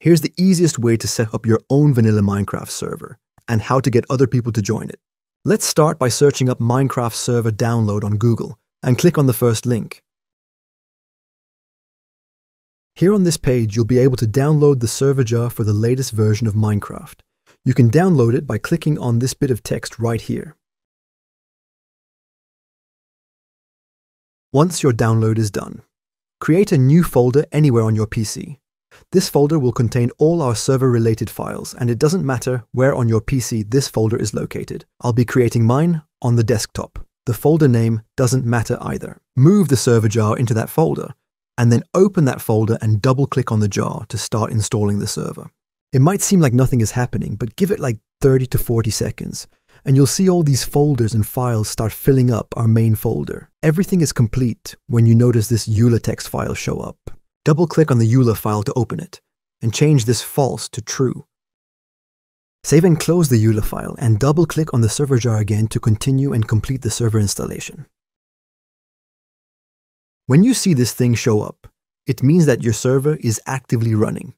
Here's the easiest way to set up your own vanilla Minecraft server and how to get other people to join it. Let's start by searching up Minecraft server download on Google and click on the first link. Here on this page, you'll be able to download the server jar for the latest version of Minecraft. You can download it by clicking on this bit of text right here. Once your download is done, create a new folder anywhere on your PC. This folder will contain all our server-related files, and it doesn't matter where on your PC this folder is located. I'll be creating mine on the desktop. The folder name doesn't matter either. Move the server jar into that folder, and then open that folder and double-click on the jar to start installing the server. It might seem like nothing is happening, but give it like 30 to 40 seconds, and you'll see all these folders and files start filling up our main folder. Everything is complete when you notice this EULA text file show up. Double click on the EULA file to open it, and change this false to true. Save and close the EULA file, and double click on the server jar again to continue and complete the server installation. When you see this thing show up, it means that your server is actively running.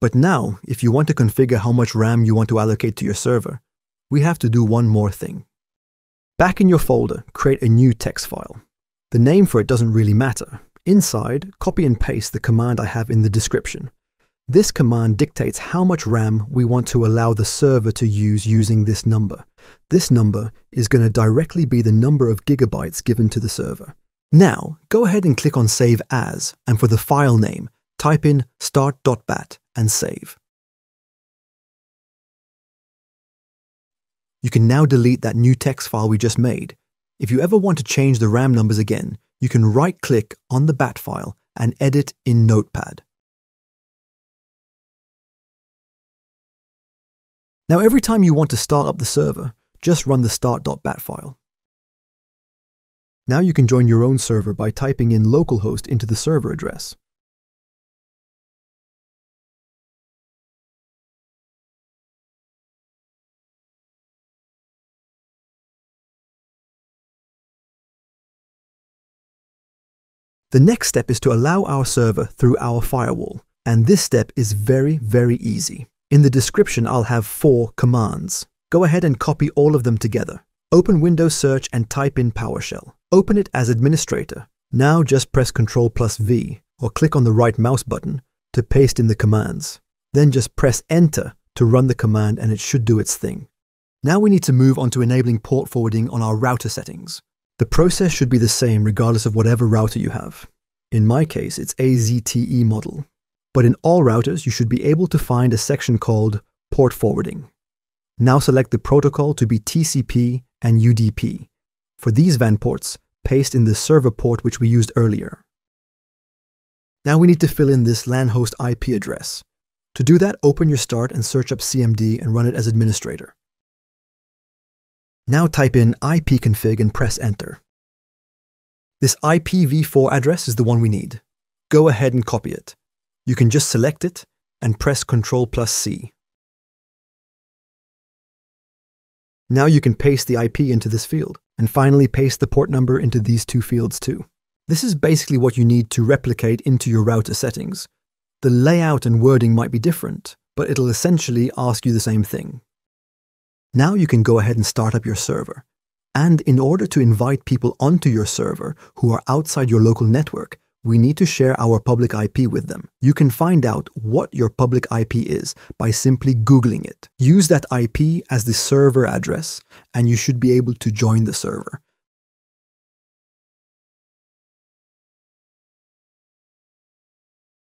But now, if you want to configure how much RAM you want to allocate to your server, we have to do one more thing. Back in your folder, create a new text file. The name for it doesn't really matter. Inside, copy and paste the command I have in the description. This command dictates how much RAM we want to allow the server to use using this number. This number is going to directly be the number of gigabytes given to the server. Now, go ahead and click on Save As, and for the file name, type in start.bat and save. You can now delete that new text file we just made. If you ever want to change the RAM numbers again, you can right-click on the BAT file and edit in Notepad. Now every time you want to start up the server, just run the start.bat file. Now you can join your own server by typing in localhost into the server address. The next step is to allow our server through our firewall, and this step is very, very easy. In the description, I'll have four commands. Go ahead and copy all of them together. Open Windows Search and type in PowerShell. Open it as administrator. Now just press Ctrl plus V or click on the right mouse button to paste in the commands. Then just press Enter to run the command and it should do its thing. Now we need to move on to enabling port forwarding on our router settings. The process should be the same regardless of whatever router you have. In my case, it's a ZTE model. But in all routers, you should be able to find a section called Port Forwarding. Now select the protocol to be TCP and UDP. For these WAN ports, paste in the server port which we used earlier. Now we need to fill in this LAN host IP address. To do that, open your start and search up CMD and run it as administrator. Now type in ipconfig and press enter. This IPv4 address is the one we need. Go ahead and copy it. You can just select it and press Ctrl plus C. Now you can paste the IP into this field, and finally paste the port number into these two fields too. This is basically what you need to replicate into your router settings. The layout and wording might be different, but it'll essentially ask you the same thing. Now you can go ahead and start up your server. And in order to invite people onto your server who are outside your local network, we need to share our public IP with them. You can find out what your public IP is by simply Googling it. Use that IP as the server address, and you should be able to join the server.